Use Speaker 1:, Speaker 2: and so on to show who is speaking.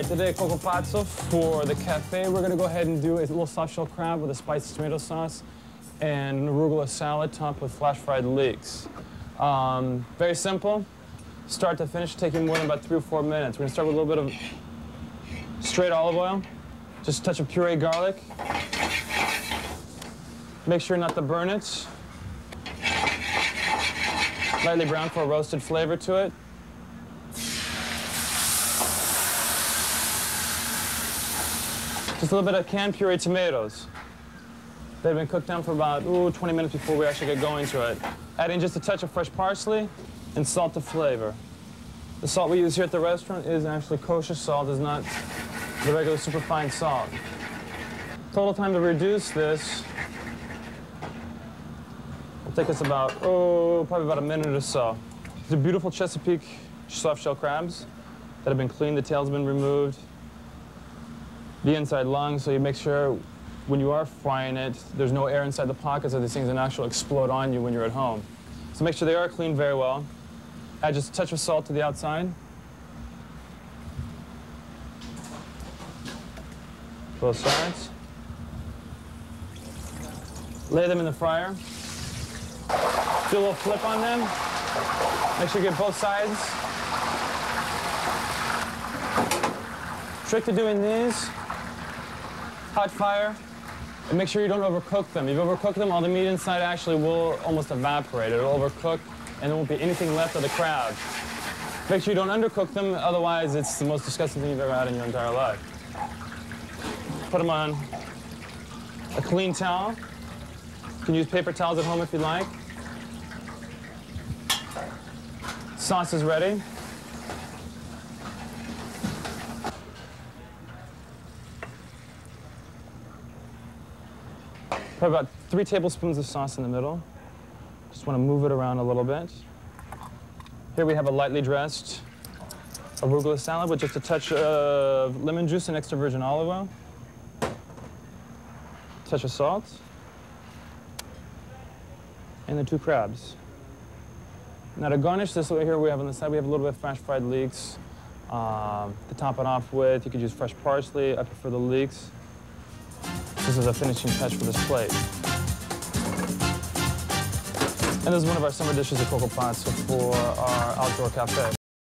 Speaker 1: right, today Coco Pazzo for the cafe. We're gonna go ahead and do a little soft shell crab with a spicy tomato sauce and an arugula salad topped with flash fried leeks. Um, very simple. Start to finish, taking more than about three or four minutes. We're gonna start with a little bit of straight olive oil, just a touch of pureed garlic. Make sure not to burn it. Lightly brown for a roasted flavor to it. Just a little bit of canned pureed tomatoes. They've been cooked down for about ooh, 20 minutes before we actually get going to it. Add in just a touch of fresh parsley and salt to flavor. The salt we use here at the restaurant is actually kosher salt, is not the regular superfine salt. Total time to reduce this will take us about, oh, probably about a minute or so. These are beautiful Chesapeake soft shell crabs that have been cleaned, the tail's been removed, the inside lung, so you make sure when you are frying it, there's no air inside the pockets of these things and actually explode on you when you're at home. So make sure they are cleaned very well. Add just a touch of salt to the outside. Both sides. Lay them in the fryer. Do a little flip on them. Make sure you get both sides. Trick to doing these hot fire, and make sure you don't overcook them. If you overcook them, all the meat inside actually will almost evaporate. It'll overcook, and there won't be anything left of the crab. Make sure you don't undercook them, otherwise it's the most disgusting thing you've ever had in your entire life. Put them on a clean towel. You can use paper towels at home if you like. Sauce is ready. Put about three tablespoons of sauce in the middle. Just want to move it around a little bit. Here we have a lightly dressed arugula salad with just a touch of lemon juice and extra virgin olive oil. Touch of salt. And the two crabs. Now to garnish this over here, we have on the side, we have a little bit of fresh fried leeks. Um, to top it off with, you could use fresh parsley. I prefer the leeks. This is a finishing touch for this plate. And this is one of our summer dishes at Coco Pazzo for our outdoor cafe.